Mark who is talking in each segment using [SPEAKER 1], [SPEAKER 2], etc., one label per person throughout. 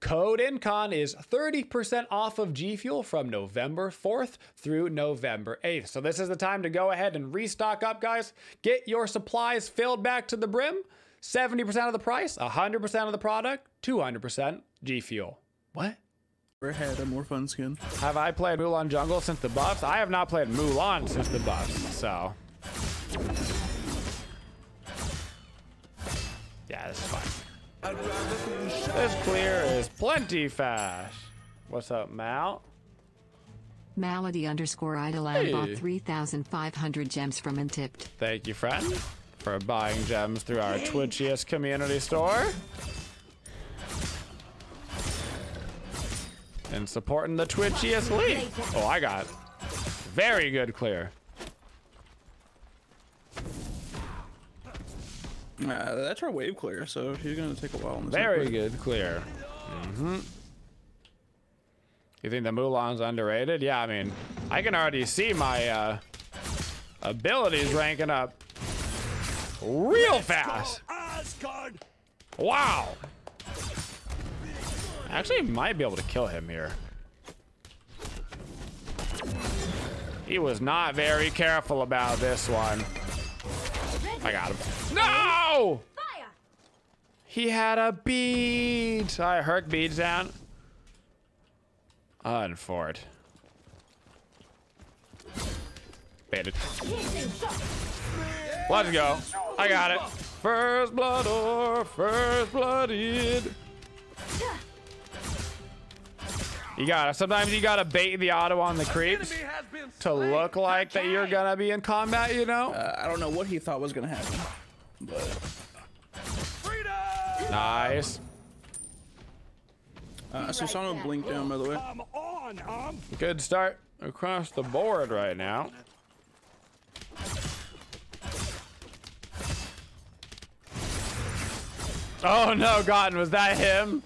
[SPEAKER 1] Code INCON is 30% off of G Fuel from November 4th through November 8th. So this is the time to go ahead and restock up, guys. Get your supplies filled back to the brim. 70% of the price, 100% of the product, 200% G Fuel. What?
[SPEAKER 2] Never had a more fun skin.
[SPEAKER 1] Have I played Mulan Jungle since the buffs? I have not played Mulan since the buffs, so. Yeah, this is fine. This clear is plenty fast. What's up, Mal?
[SPEAKER 3] Malady underscore Idolab
[SPEAKER 1] Hey.
[SPEAKER 3] bought 3,500 gems from Untipped.
[SPEAKER 1] Thank you, friend, for buying gems through our Twitchiest community store. And supporting the Twitchiest league. Oh, I got very good clear.
[SPEAKER 2] Uh, that's our wave clear, so she's gonna take a while.
[SPEAKER 1] Very good clear. hmm You think the Mulan's underrated? Yeah, I mean, I can already see my uh, abilities ranking up real fast. Wow. Actually, might be able to kill him here. He was not very careful about this one. I got him. No! He had a bead. I Herc beads down. Unfort. Baited. Let's go. I got it. First blood or first blooded. You gotta, sometimes you gotta bait the auto on the creeps to look like that you're gonna be in combat, you know?
[SPEAKER 2] Uh, I don't know what he thought was gonna happen, but
[SPEAKER 1] Nice.
[SPEAKER 2] uh, so Sano blinked down by the way.
[SPEAKER 1] Good start across the board right now. Oh no, Gotten, was that him?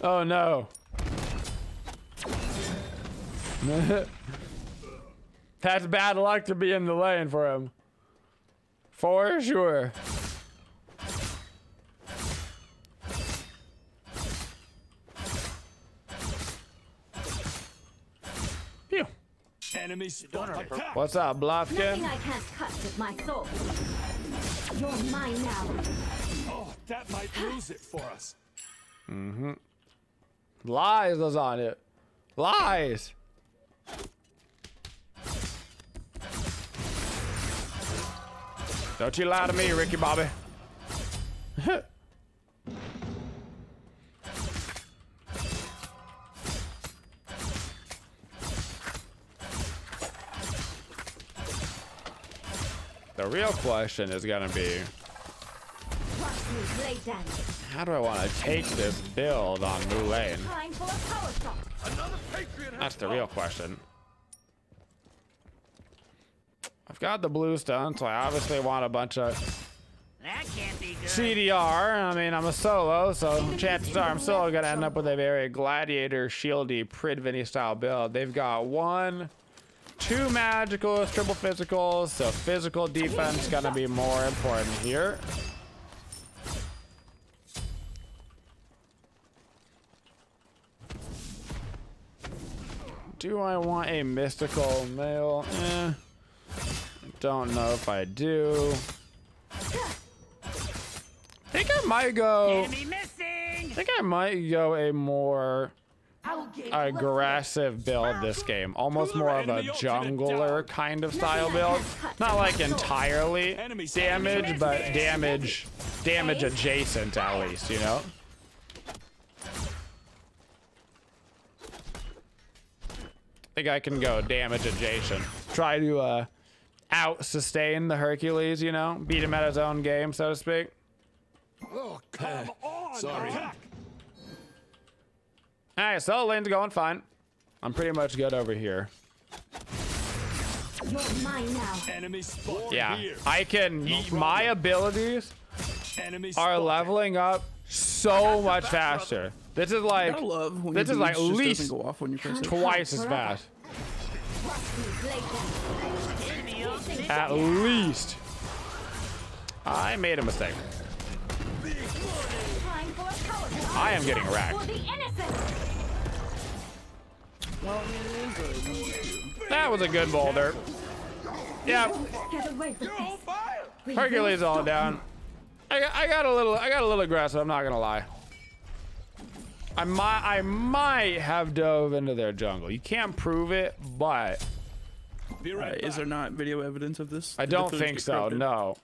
[SPEAKER 1] Oh no. That's bad luck to be in the lane for him. For sure. Phew.
[SPEAKER 4] Enemy spotted. Attack.
[SPEAKER 1] What's up,
[SPEAKER 5] Nothing I can't cut with my soul. You're mine now.
[SPEAKER 4] Oh, that might lose it for us. Mm-hmm.
[SPEAKER 1] Lies, lasagna. Lies. Don't you lie to me, Ricky Bobby. the real question is gonna be,
[SPEAKER 5] Watch me blade dance.
[SPEAKER 1] how do I want to take this build on Mulan?
[SPEAKER 5] Time for a power shot.
[SPEAKER 1] That's the real question. I've got the blue stone, so I obviously want a bunch of
[SPEAKER 6] That can't be good.
[SPEAKER 1] CDR. I mean, I'm a solo, so chances are I'm still gonna end up with a very gladiator shieldy Pridwen style build. They've got one, two magicals, triple physicals, so physical defense gonna be more important here. Do I want a mystical mail? Eh. Don't know if I do. I think I might go. I think I might go a more aggressive build this game. Almost more of a jungler kind of style build. Not like entirely damage, but damage damage adjacent at least, you know? I think I can go damage adjacent. Try to uh out sustain the Hercules, you know? Beat him at his own game, so to speak.
[SPEAKER 4] Oh, come on. Sorry. Attack.
[SPEAKER 1] Alright, so lane's going fine. I'm pretty much good over here.
[SPEAKER 5] You're mine now.
[SPEAKER 4] Enemy spotted
[SPEAKER 1] Yeah,
[SPEAKER 4] here.
[SPEAKER 1] I can. y- my abilities
[SPEAKER 4] Enemy
[SPEAKER 1] are leveling up so much faster. This is like
[SPEAKER 2] love when
[SPEAKER 1] this is like
[SPEAKER 2] boots just
[SPEAKER 1] least
[SPEAKER 2] doesn't go off when you press it.
[SPEAKER 1] twice as fast. At least. I made a mistake.
[SPEAKER 5] for a coward.
[SPEAKER 1] I am getting wrecked.
[SPEAKER 5] the innocent.
[SPEAKER 2] Well, it is a one two.
[SPEAKER 1] That was a good boulder. Yeah,
[SPEAKER 5] Get away from this. We
[SPEAKER 1] Hercules all down. I got, I got a little, I got a little aggressive. I'm not gonna lie. I might, I might have dove into their jungle. You can't prove it, but
[SPEAKER 4] Be
[SPEAKER 2] Uh, is there not video evidence of this?
[SPEAKER 1] I
[SPEAKER 2] Did
[SPEAKER 1] don't think so.
[SPEAKER 2] corrupted?
[SPEAKER 1] No,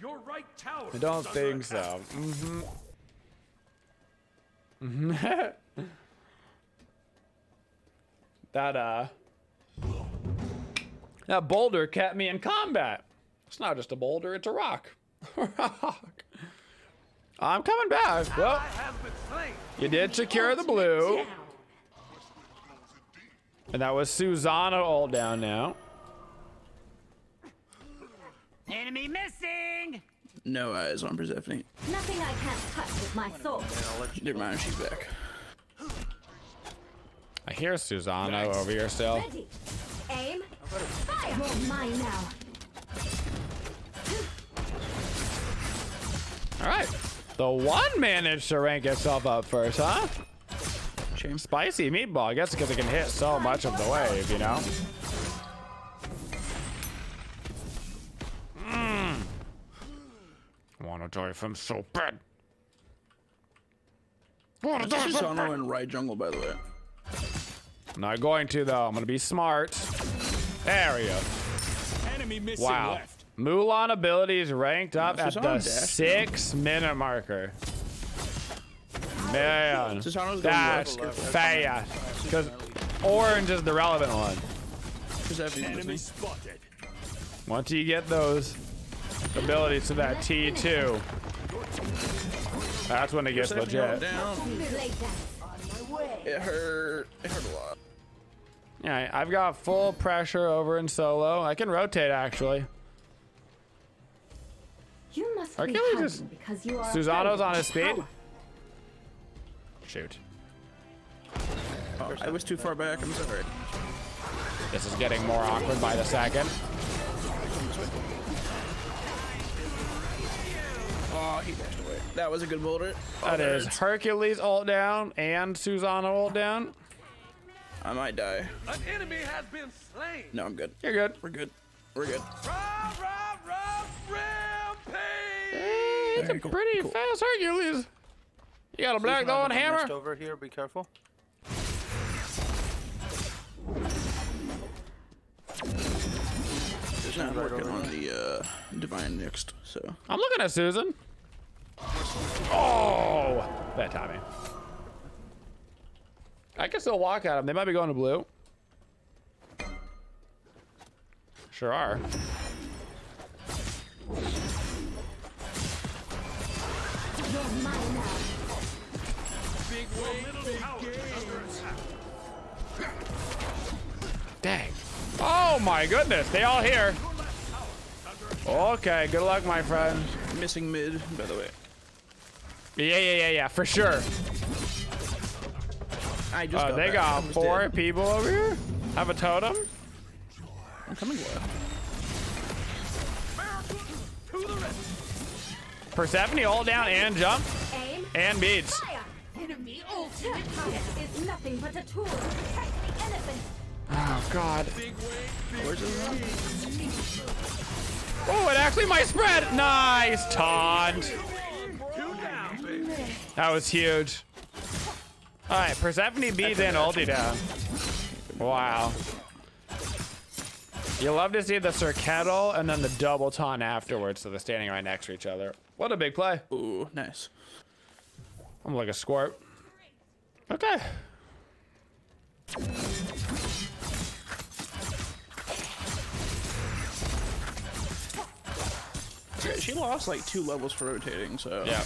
[SPEAKER 4] Your right tower.
[SPEAKER 1] I don't think so. Mm-hmm. that uh, that boulder kept me in combat. It's not just a boulder; it's a rock. rock. I'm coming back. Well,
[SPEAKER 4] I have been slain.
[SPEAKER 1] you did secure the blue, and that was Susanna all down now.
[SPEAKER 6] Enemy missing.
[SPEAKER 2] No eyes on Persephone.
[SPEAKER 5] Nothing I can't touch with my sword.
[SPEAKER 2] Never mind, she's back.
[SPEAKER 1] I hear Susanna over here still.
[SPEAKER 5] Ready. Aim. Fire. You're mine now.
[SPEAKER 1] All right. The one managed to rank itself up first, huh?
[SPEAKER 2] Shame.
[SPEAKER 1] Spicy meatball. I guess because it can hit so much of the wave, you know? Want to die from so bad. Wanna die
[SPEAKER 2] This is
[SPEAKER 1] from
[SPEAKER 2] Sono in right jungle, by the way.
[SPEAKER 1] Not going to, though. I'm going to be smart. There we go.
[SPEAKER 4] Enemy missing
[SPEAKER 1] Wow.
[SPEAKER 4] left.
[SPEAKER 1] Mulan abilities ranked up
[SPEAKER 2] Yeah,
[SPEAKER 1] at the
[SPEAKER 2] dashed
[SPEAKER 1] six minute marker. Man,
[SPEAKER 2] Susanna's going
[SPEAKER 1] that's
[SPEAKER 2] left.
[SPEAKER 1] fast. Because orange is the relevant one.
[SPEAKER 4] Enemy spotted.
[SPEAKER 1] Once you get those abilities to that T2, that's when it gets
[SPEAKER 2] Persephone
[SPEAKER 1] legit.
[SPEAKER 2] down. It hurt. It hurt a lot.
[SPEAKER 1] Yeah, I've got full pressure over in solo. I can rotate actually.
[SPEAKER 5] You must
[SPEAKER 1] Hercules
[SPEAKER 5] be
[SPEAKER 1] is-
[SPEAKER 5] hiding because you are
[SPEAKER 1] Susanna's
[SPEAKER 5] afraid
[SPEAKER 1] on his speed.
[SPEAKER 5] power.
[SPEAKER 1] Shoot.
[SPEAKER 2] Oh, I was too far back. I'm sorry.
[SPEAKER 1] This is getting more awkward by the second.
[SPEAKER 2] That was a good boulder. Oh,
[SPEAKER 1] That
[SPEAKER 2] there
[SPEAKER 1] is
[SPEAKER 2] it
[SPEAKER 1] Hercules ult down and Susanna ult down.
[SPEAKER 2] I might die.
[SPEAKER 4] An enemy has been slain.
[SPEAKER 2] No, I'm good.
[SPEAKER 1] You're good.
[SPEAKER 2] We're good. We're good.
[SPEAKER 4] Rah, rah, rah, rampage.
[SPEAKER 1] Hey, it's a
[SPEAKER 2] cool,
[SPEAKER 1] pretty
[SPEAKER 2] cool.
[SPEAKER 1] fast Hercules. You got a black
[SPEAKER 7] Susan,
[SPEAKER 1] thorn
[SPEAKER 7] I'm gonna
[SPEAKER 1] hammer?
[SPEAKER 7] over here. Be careful.
[SPEAKER 2] It's not working on the uh, divine next. So
[SPEAKER 1] I'm looking at Susan. Oh, bad timing. I can still walk at them. They might be going to blue. Sure are. Dang. Oh my goodness, they all here. Okay, good luck, my friend.
[SPEAKER 2] missing mid, by the way.
[SPEAKER 1] Yeah, yeah, yeah, yeah, for sure.
[SPEAKER 2] I just
[SPEAKER 1] Uh,
[SPEAKER 2] got
[SPEAKER 1] they
[SPEAKER 2] back.
[SPEAKER 1] got four
[SPEAKER 2] dead.
[SPEAKER 1] people over here. Have a totem.
[SPEAKER 2] I'm coming left.
[SPEAKER 4] To.
[SPEAKER 1] Persephone ult down and jump
[SPEAKER 5] Aim.
[SPEAKER 1] and beats.
[SPEAKER 5] Enemy ultimate is nothing but a tool to protect the innocent.
[SPEAKER 1] Oh god.
[SPEAKER 2] Where's his?
[SPEAKER 1] Oh, it actually might spread. Nice taunt.
[SPEAKER 4] Two down, baby.
[SPEAKER 1] That was huge. All right, Persephone beats and ulti down. Wow. You love to see the Sir Kettle and then the double taunt afterwards, so they're standing right next to each other. What a big play.
[SPEAKER 2] Ooh, nice.
[SPEAKER 1] I'm like a squirt. Okay.
[SPEAKER 2] She lost like two levels for rotating, so
[SPEAKER 1] Yeah.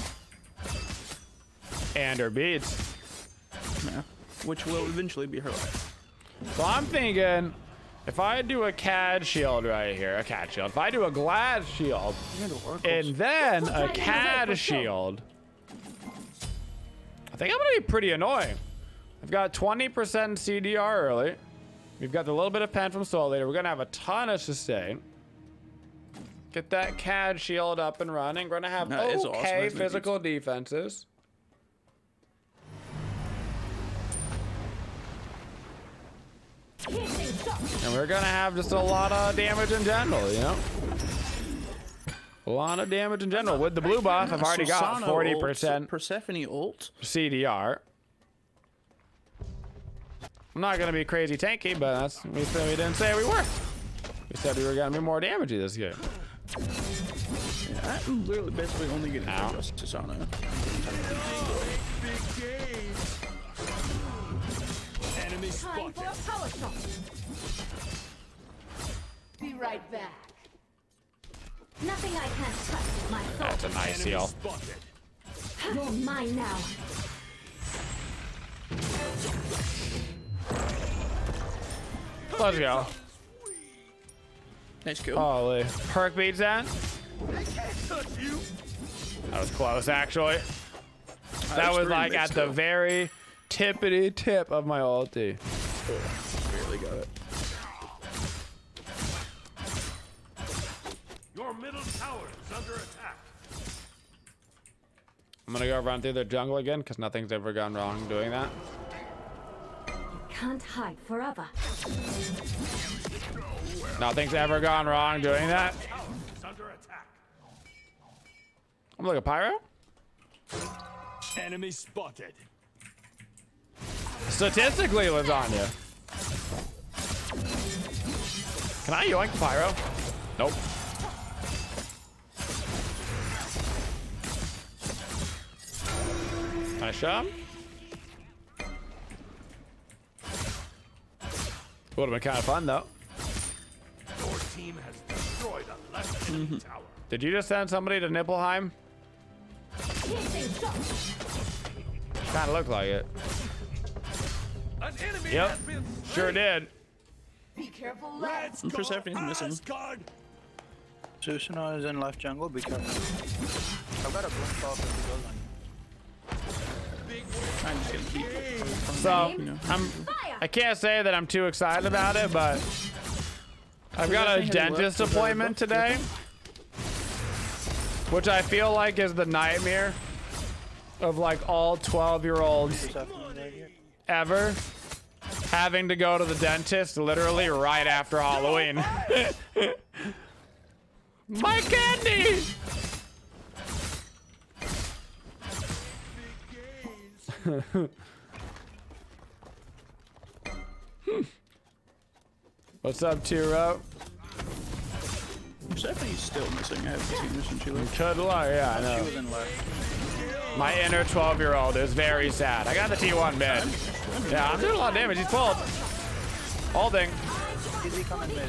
[SPEAKER 1] And her beats.
[SPEAKER 2] yeah. Which will eventually be her life.
[SPEAKER 1] So I'm thinking, if I do a CAD shield right here, a CAD shield, if I do a Glad shield, and then a CAD shield, I think I'm gonna be pretty annoying. I've got 20% CDR early. We've got the little bit of pen from Soul Leader. We're gonna have a ton of sustain. Get that CAD shield up and running. We're gonna have
[SPEAKER 2] That is
[SPEAKER 1] okay
[SPEAKER 2] That's my
[SPEAKER 1] physical defenses. And we're gonna have just a lot of damage in general, you know? A lot of damage in general. With the blue buff, I've already got 40%
[SPEAKER 2] Persephone ult.
[SPEAKER 1] CDR. I'm not gonna be crazy tanky, but that's we said we didn't say we were. We said we were gonna be more damagey this game.
[SPEAKER 2] Yeah, I'm literally basically only getting
[SPEAKER 1] Ow.
[SPEAKER 2] Susano.
[SPEAKER 5] Time for a power shot. Be right back. Nothing I can't touch with my
[SPEAKER 1] That's
[SPEAKER 5] sword.
[SPEAKER 1] a nice
[SPEAKER 4] Enemy
[SPEAKER 1] heal.
[SPEAKER 4] spotted.
[SPEAKER 5] You're mine now.
[SPEAKER 1] Let's go.
[SPEAKER 2] Nice kill.
[SPEAKER 1] Holy. Perk beats that?
[SPEAKER 4] They can't touch you.
[SPEAKER 1] That was close, actually. That
[SPEAKER 2] That's
[SPEAKER 1] was
[SPEAKER 2] pretty
[SPEAKER 1] like
[SPEAKER 2] mixed
[SPEAKER 1] at the very tippity tip of my ulti.
[SPEAKER 2] Barely got it.
[SPEAKER 4] Your middle tower is under attack.
[SPEAKER 1] I'm gonna go run through the jungle again because nothing's ever gone wrong doing that.
[SPEAKER 5] You can't hide forever.
[SPEAKER 1] Nothing's ever gone wrong doing that.
[SPEAKER 4] Tower under attack.
[SPEAKER 1] I'm like a pyro.
[SPEAKER 4] Enemy spotted.
[SPEAKER 1] Statistically, lasagna. Can I yoink pyro? Nope. Nice job. Would have been kind of fun though.
[SPEAKER 4] Your team has destroyed a left enemy mm-hmm. tower.
[SPEAKER 1] Did you just send somebody to Nibelheim? Kind of looked like it.
[SPEAKER 4] An enemy
[SPEAKER 1] Yep. Sure did.
[SPEAKER 5] Be careful,
[SPEAKER 4] Let's
[SPEAKER 2] And
[SPEAKER 4] go
[SPEAKER 2] Persephone's ah, missing.
[SPEAKER 4] Asgard.
[SPEAKER 7] Susano is in left jungle because I've got a blink off if he goes on.
[SPEAKER 2] I'm just gonna keep
[SPEAKER 1] So
[SPEAKER 2] you know.
[SPEAKER 1] I'm. I can't say that I'm too excited about it, but I've got a dentist
[SPEAKER 2] left? Is that a
[SPEAKER 1] appointment today, which I feel like is the nightmare of like all 12 year olds
[SPEAKER 7] Persephone right here.
[SPEAKER 1] ever having to go to the dentist literally right after Halloween. My candy! What's up, Tiro?
[SPEAKER 2] Persephone's still missing. I haven't seen her since she left.
[SPEAKER 1] Good luck. Yeah, I know.
[SPEAKER 7] was in left.
[SPEAKER 1] My inner 12 year old is very sad. I got the T1 mid. Yeah, I'm doing a lot of damage. He's pulled. Holding.
[SPEAKER 7] Easy coming mid.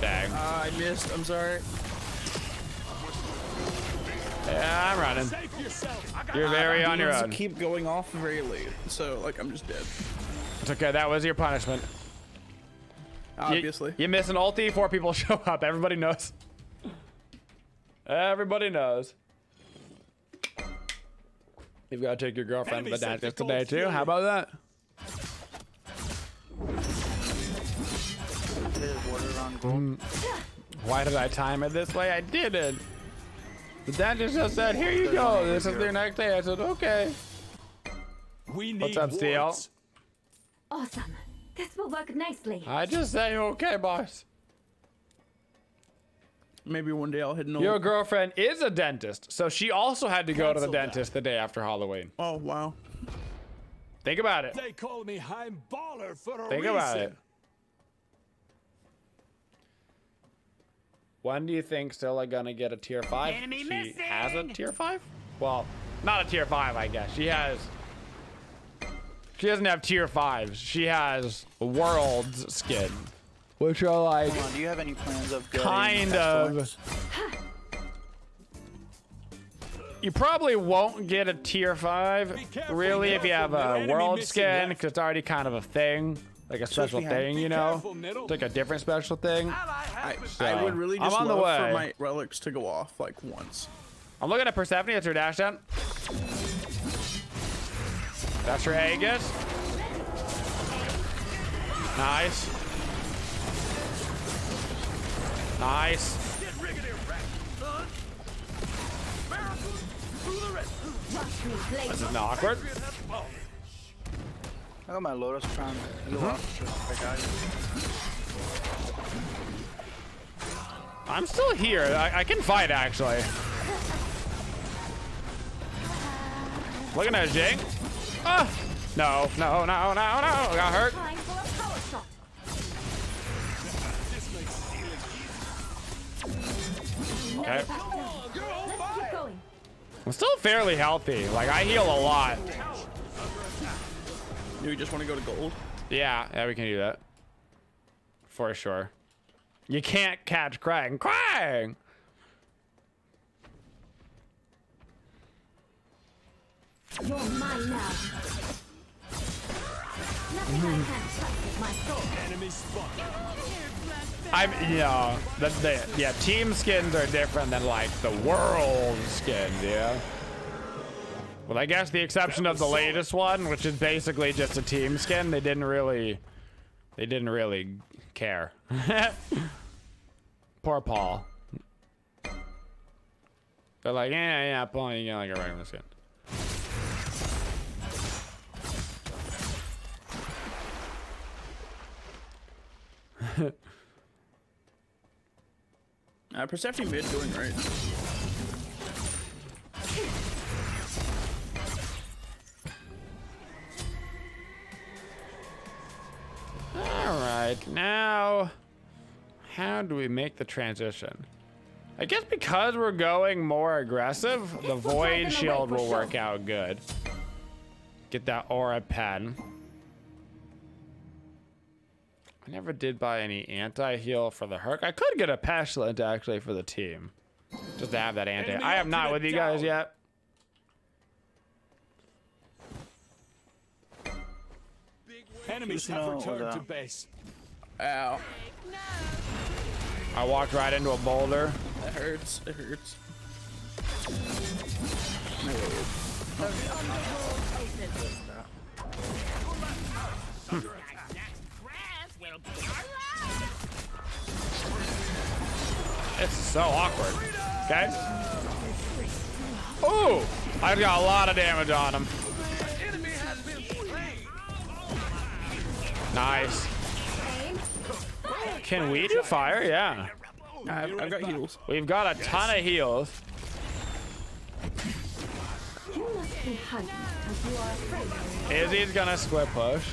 [SPEAKER 1] Dang.
[SPEAKER 2] Ah, I missed. I'm sorry.
[SPEAKER 1] Yeah, I'm running.
[SPEAKER 4] Save yourself. I got
[SPEAKER 1] You're very on your own.
[SPEAKER 2] keep going off very late, so like I'm just dead.
[SPEAKER 1] It's okay. That was your punishment. You-
[SPEAKER 2] Obviously.
[SPEAKER 1] You, miss an ulti, four people show up. Everybody knows. Everybody knows. You've got to take your girlfriend to the
[SPEAKER 4] Enemy
[SPEAKER 1] dentist today, too.
[SPEAKER 4] Fury.
[SPEAKER 1] How about that?
[SPEAKER 7] There's water on gold.
[SPEAKER 1] Why did I time it this way? I didn't. The dentist just said, here you go. This is your next day. I said, okay.
[SPEAKER 4] We need
[SPEAKER 1] What's up, Steel?
[SPEAKER 5] Awesome. This will work nicely.
[SPEAKER 1] I just say, okay, boss.
[SPEAKER 2] Maybe one day I'll hit an
[SPEAKER 1] Your girlfriend is a dentist, so she also had to go to the
[SPEAKER 4] Cancel that.
[SPEAKER 1] dentist the day after Halloween.
[SPEAKER 2] Oh wow.
[SPEAKER 1] Think about it.
[SPEAKER 4] They call me Heim Baller for a
[SPEAKER 1] Think
[SPEAKER 4] reason.
[SPEAKER 1] about it. When do you think Scylla gonna get a tier five?
[SPEAKER 6] Enemy
[SPEAKER 1] she has a tier five? Well, not a tier five, I guess. She has. She doesn't have tier fives. She has world's skin, which are like
[SPEAKER 7] Hold on, do you have any plans of
[SPEAKER 1] Kind of. You probably won't get a tier five,
[SPEAKER 4] careful,
[SPEAKER 1] really, if you have a world skin, because it's already kind of a thing, like a special thing, you know,
[SPEAKER 4] careful,
[SPEAKER 1] it's like a different special thing.
[SPEAKER 4] Ally has
[SPEAKER 2] I
[SPEAKER 1] So,
[SPEAKER 2] would really
[SPEAKER 1] I'm
[SPEAKER 2] just
[SPEAKER 1] on the
[SPEAKER 2] love
[SPEAKER 1] way.
[SPEAKER 2] for my relics to go off like once.
[SPEAKER 1] I'm looking at Persephone. That's her dash down. That's her Aegis. Nice.
[SPEAKER 5] Blaze.
[SPEAKER 1] This is not awkward.
[SPEAKER 4] Patriot has fallen.
[SPEAKER 7] I got my Lotus Crown. The guys.
[SPEAKER 1] I'm still here. I, I can fight actually. Looking at Jing. Ah! No, no, no, no, no. Got hurt. I'm still fairly healthy. Like I heal a lot.
[SPEAKER 2] Do you just want to go to gold?
[SPEAKER 1] Yeah, yeah, we can do that. For sure. You can't catch Krang. Krang!
[SPEAKER 5] You're mine now. Nothing I can't touch with my sword.
[SPEAKER 4] Enemy spotted.
[SPEAKER 1] I'm, you know, the, the, yeah, team skins are different than like the world skin, yeah. Well, I guess the exception of the latest one, which is basically just a team skin, they didn't really, they didn't really care. Poor Paul. They're like, yeah, yeah, Paul, you get like a regular skin.
[SPEAKER 2] Uh, Persephone mid doing right.
[SPEAKER 1] All right, now, how do we make the transition? I guess because we're going more aggressive, the Void Shield will work out good. Get that Aura Pen. I never did buy any anti-heal for the Herc. I could get a Pestilent actually for the team. Just to have that anti.
[SPEAKER 4] Enemy
[SPEAKER 1] I am not with you guys yet.
[SPEAKER 4] Enemies have returned to base.
[SPEAKER 2] Ow.
[SPEAKER 1] I walked right into a boulder.
[SPEAKER 2] That hurts. It hurts.
[SPEAKER 1] It's so awkward. Okay. Ooh, I've got a lot of damage on him. Nice. Can we do fire? Yeah.
[SPEAKER 2] I've, I've got heals.
[SPEAKER 1] We've got a ton of heals.
[SPEAKER 5] You must be hiding because you are afraid.
[SPEAKER 1] Izzy's gonna split push.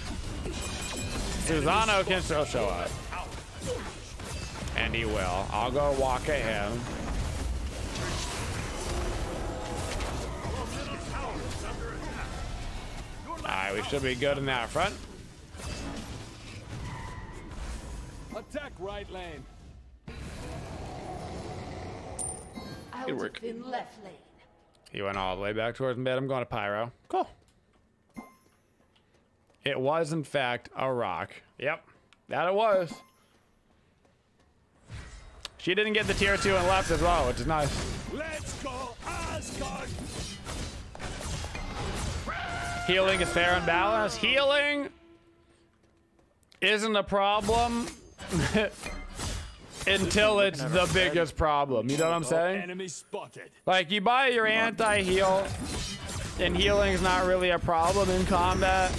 [SPEAKER 1] Susano can still show up. And he will. I'll go walk at him. Alright, we should be good in that front.
[SPEAKER 4] Attack right lane.
[SPEAKER 5] Out
[SPEAKER 2] Good work.
[SPEAKER 5] in left lane.
[SPEAKER 1] He went all the way back towards mid. I'm going to Pyro. Cool. It was, in fact, a rock. Yep, that it was. She didn't get the tier 2 and left as well, which is nice.
[SPEAKER 4] Let's go, Asgard.
[SPEAKER 1] Healing is fair and balanced. Healing isn't a problem until it's the biggest problem. You know what I'm saying?
[SPEAKER 4] Enemy spotted.
[SPEAKER 1] Like you buy your anti-heal, and healing's not really a problem in combat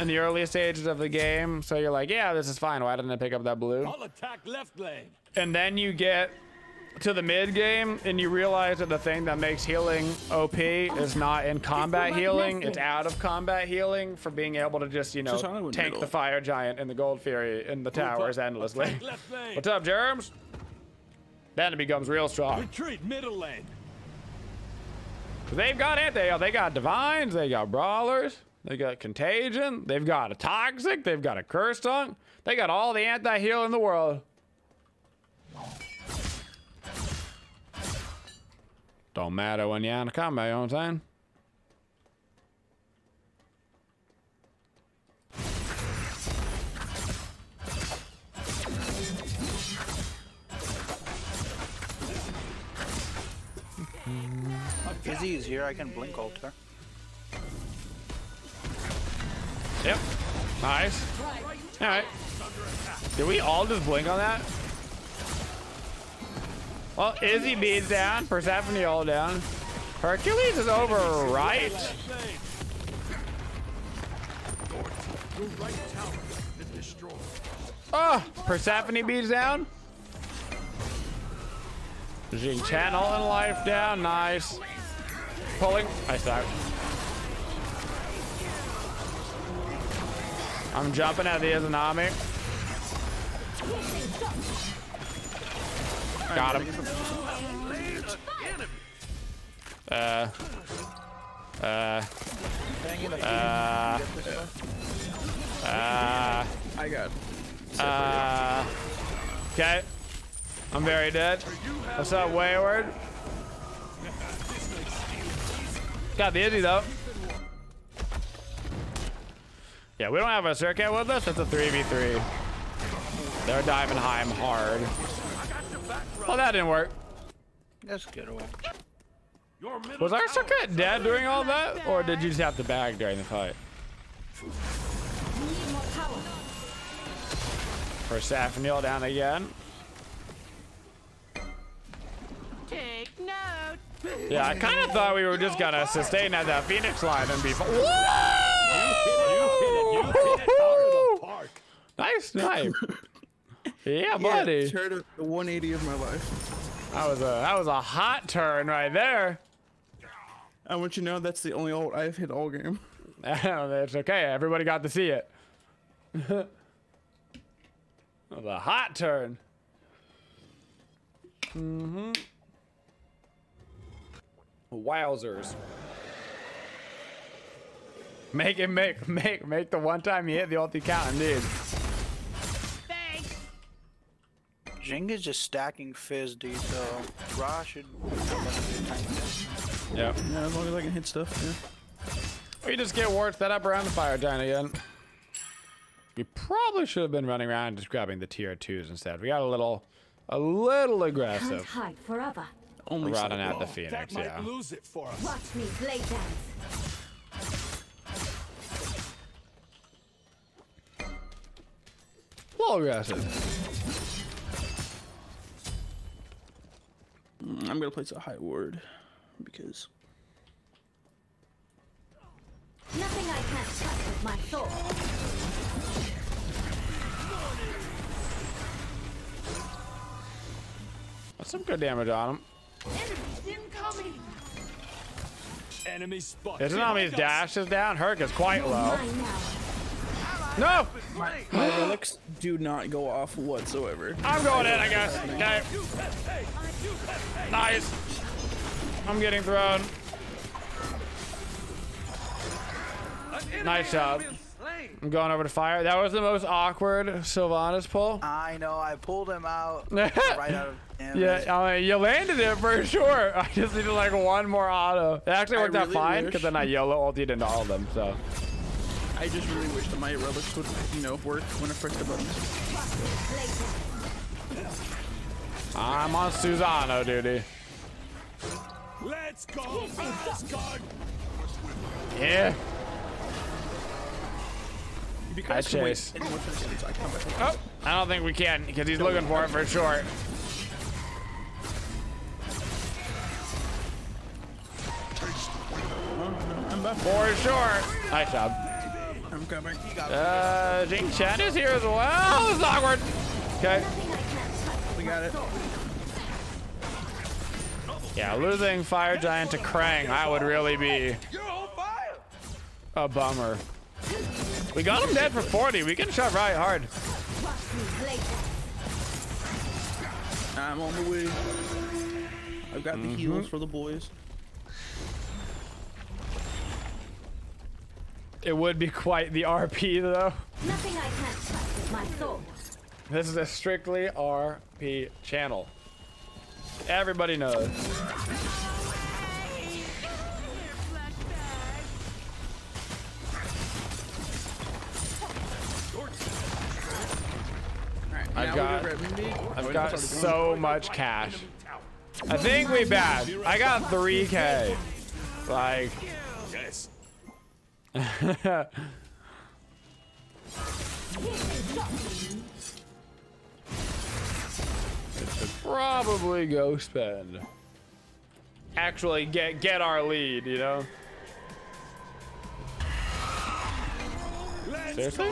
[SPEAKER 1] in the early stages of the game. So you're like, yeah, this is fine. Why didn't I pick up that blue?
[SPEAKER 4] I'll attack left lane.
[SPEAKER 1] And then you get to the mid game and you realize that the thing that makes healing OP is not in combat healing, it's out of combat healing for being able to just, you know, tank the fire giant and the gold fury in the towers endlessly.
[SPEAKER 4] Attack left lane.
[SPEAKER 1] What's up, Germs? Then it becomes real strong.
[SPEAKER 4] Retreat middle lane.
[SPEAKER 1] They've got anti They got divines. They got brawlers. They got contagion. They've got a toxic. They've got a curse tongue. They got all the anti heal in the world. Don't matter when you're in combat. You know what I'm saying?
[SPEAKER 7] Izzy is here. I can blink ult her.
[SPEAKER 1] Yep. Nice. All right. Did we all just blink on that? Well, Izzy beats down. Persephone all down. Hercules is over right. Oh, Persephone beats down. Jing channel and life down. Nice. Pulling. I suck. I'm jumping at the Izanami. Got him. Uh. Uh.
[SPEAKER 7] Hang in a
[SPEAKER 1] Uh.
[SPEAKER 7] get this stuff.
[SPEAKER 1] Uh.
[SPEAKER 2] I got.
[SPEAKER 1] Uh. Okay. I'm very dead. What's up, Wayward? Got the Izzy though. Yeah, we don't have a circuit with us. It's a 3v3. They're diving high and hard. Well, that didn't work.
[SPEAKER 7] Let's get away.
[SPEAKER 1] Was our circuit dead during all that? Or did you just have to bag during the fight?
[SPEAKER 5] Need more power.
[SPEAKER 1] Down again.
[SPEAKER 6] Take note.
[SPEAKER 1] Yeah, I kind of thought we were just gonna sustain at that Phoenix line and be. Whoa!
[SPEAKER 4] You hit it out of the park.
[SPEAKER 1] Nice snipe. Yeah,
[SPEAKER 2] Yeah,
[SPEAKER 1] buddy.
[SPEAKER 2] turn it the 180 of my life.
[SPEAKER 1] That was a that was a hot turn right there.
[SPEAKER 2] I want you to know that's the only ult I've hit all game.
[SPEAKER 1] it's okay. Everybody got to see it. that was a hot turn. Mm-hmm. Wowzers. Make it make make make the one time you hit the ulti count indeed.
[SPEAKER 7] Jing is just stacking Fizz, dude, so Ra should
[SPEAKER 1] Yep.
[SPEAKER 2] Yeah, as long as I can hit stuff. Yeah.
[SPEAKER 1] We just get warts that up around the fire giant again. We probably should have been running around just grabbing the tier twos instead. We got a little, a little aggressive.
[SPEAKER 5] Can't
[SPEAKER 1] aggressive
[SPEAKER 5] hide forever.
[SPEAKER 2] Only
[SPEAKER 1] running
[SPEAKER 2] side.
[SPEAKER 1] at the
[SPEAKER 4] That
[SPEAKER 1] Phoenix.
[SPEAKER 4] might
[SPEAKER 1] Yeah.
[SPEAKER 4] lose it for us.
[SPEAKER 5] Watch me blade dance.
[SPEAKER 1] A little aggressive.
[SPEAKER 2] I'm gonna place a high ward because
[SPEAKER 5] Nothing I can't touch with my sword.
[SPEAKER 1] That's some good damage on him.
[SPEAKER 4] Enemy spotted.
[SPEAKER 1] Izanami's dash is down. Herc is quite low.
[SPEAKER 5] Mine now.
[SPEAKER 1] No!
[SPEAKER 2] my relics do not go off whatsoever.
[SPEAKER 1] I'm going in, I guess. Okay. Nice. I'm getting thrown. Nice job. I'm going over to fire. That was the most awkward Sylvanus pull.
[SPEAKER 7] I know, I pulled him out right out of damage.
[SPEAKER 1] Yeah, I mean, you landed it for sure. I just needed like one more auto. It actually
[SPEAKER 2] I
[SPEAKER 1] worked out
[SPEAKER 2] really
[SPEAKER 1] fine because then I YOLO ulted into all of them. So
[SPEAKER 2] I just really wish that my relics would, you know, work when I press the buttons.
[SPEAKER 1] I'm on Susano duty.
[SPEAKER 4] Let's go, Asgard.
[SPEAKER 1] Yeah.
[SPEAKER 2] If you guys
[SPEAKER 1] I chase.
[SPEAKER 2] any more seconds, I come back.
[SPEAKER 1] Oh, I don't think we can because he's looking for it for sure.
[SPEAKER 2] I'm back.
[SPEAKER 1] For sure. Nice job.
[SPEAKER 2] I'm coming.
[SPEAKER 1] Uh, Jing Chen is here as well. This is awkward. Okay.
[SPEAKER 2] We got it.
[SPEAKER 1] Yeah, losing Fire Giant to Krang, that would really be
[SPEAKER 4] You're on fire.
[SPEAKER 1] a bummer. We got him dead for 40. We can shove right hard.
[SPEAKER 5] Watch me blade dance.
[SPEAKER 2] I'm on the way. I've got the heals for the boys.
[SPEAKER 1] It would be quite the RP though.
[SPEAKER 5] Nothing I can't touch with my sword.
[SPEAKER 1] This is a strictly RP channel. Everybody knows. I've got-
[SPEAKER 2] we got Red
[SPEAKER 1] I've got so much cash. I think we bad. I got 3k. Like,
[SPEAKER 4] Yes.
[SPEAKER 1] probably go spend. Actually get get our lead, you know? Seriously?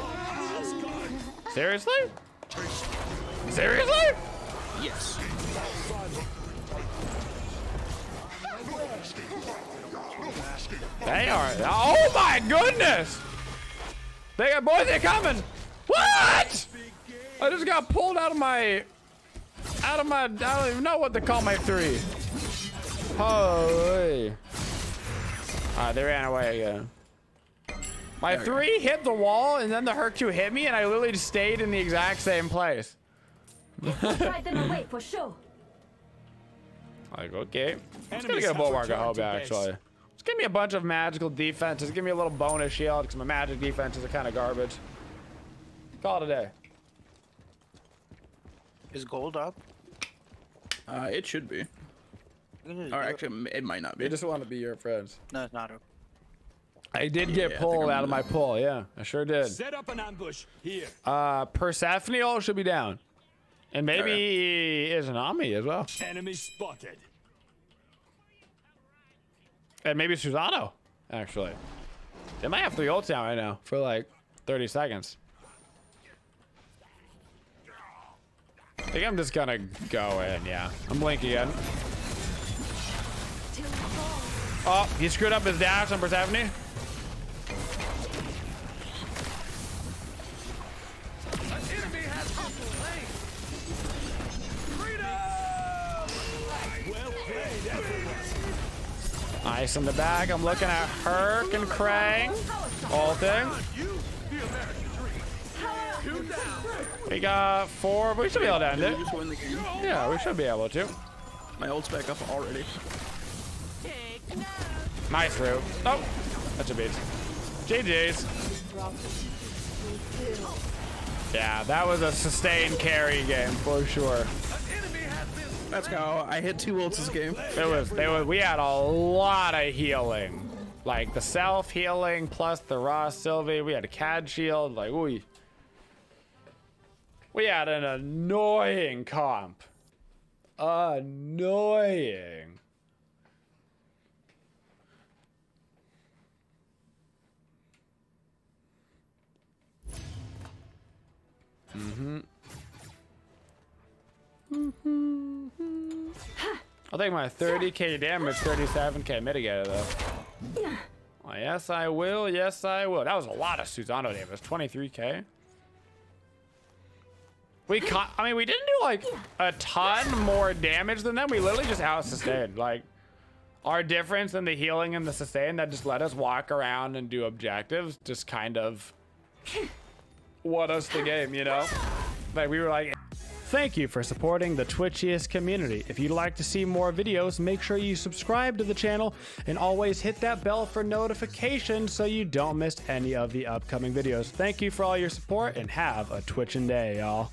[SPEAKER 1] Seriously? Seriously?
[SPEAKER 2] Yes.
[SPEAKER 1] They are. Oh my goodness! They got boys. They're coming. What? I just got pulled out of my, out of my. I don't even know what to call my three. Holy! Alright, they ran away again. My three hit the wall, and then the Hercule hit me, and I literally just stayed in the exact same place.
[SPEAKER 5] Drive them away for sure.
[SPEAKER 1] Like, okay. I'm just gonna get a
[SPEAKER 4] have
[SPEAKER 1] bulwark, I
[SPEAKER 4] returned
[SPEAKER 1] hope,
[SPEAKER 4] to base.
[SPEAKER 1] actually. Just give me a bunch of magical defenses. Give me a little bonus shield, because my magic defenses are kind of garbage. Call it a day.
[SPEAKER 7] Is gold up?
[SPEAKER 2] Uh, it should be.
[SPEAKER 7] You can just
[SPEAKER 2] Or actually, it might not be.
[SPEAKER 1] They just want to be your friends.
[SPEAKER 7] No, it's not up.
[SPEAKER 1] I did get
[SPEAKER 2] think
[SPEAKER 1] pulled out of my
[SPEAKER 2] gonna-
[SPEAKER 1] pull, yeah. I sure did.
[SPEAKER 4] Set up an ambush here.
[SPEAKER 1] Uh, Persephone all should be down. And maybe Izanami as well.
[SPEAKER 4] Enemy spotted.
[SPEAKER 1] And maybe Susano, actually. They might have three ults down right now for like 30 seconds. I think I'm just gonna go in, yeah. I'm blinking again. Oh, he screwed up his dash on Persephone.
[SPEAKER 4] Well played, everyone.
[SPEAKER 1] Ice in the bag. I'm looking at Herc and Krang. Ulting.
[SPEAKER 4] You, the American dream. Two down.
[SPEAKER 1] We got four. We should be able to end it.
[SPEAKER 2] we just win the game?
[SPEAKER 1] Yeah, we should be able to.
[SPEAKER 2] My ult's back up already.
[SPEAKER 1] Nice route. Oh, that's a beat. JJ's. Yeah, that was a sustained carry game for sure.
[SPEAKER 2] Let's go. I hit two ults this game.
[SPEAKER 1] It was, they was, we had a lot of healing. Like the self healing plus the raw Sylvie. We had a CAD shield. Like, we, we had an annoying comp. Annoying. I think my 30k damage, 37k mitigator though. Oh, yes, I will. Yes, I will. That was a lot of Susano damage. 23k. We caught. I mean, we didn't do like a ton more damage than them. We literally just out sustained. Like our difference in the healing and the sustain that just let us walk around and do objectives just kind of won us the game, you know? Like we were like. Thank you for supporting the Twitchiest community. If you'd like to see more videos, make sure you subscribe to the channel and always hit that bell for notifications so you don't miss any of the upcoming videos. Thank you for all your support and have a twitching day, y'all.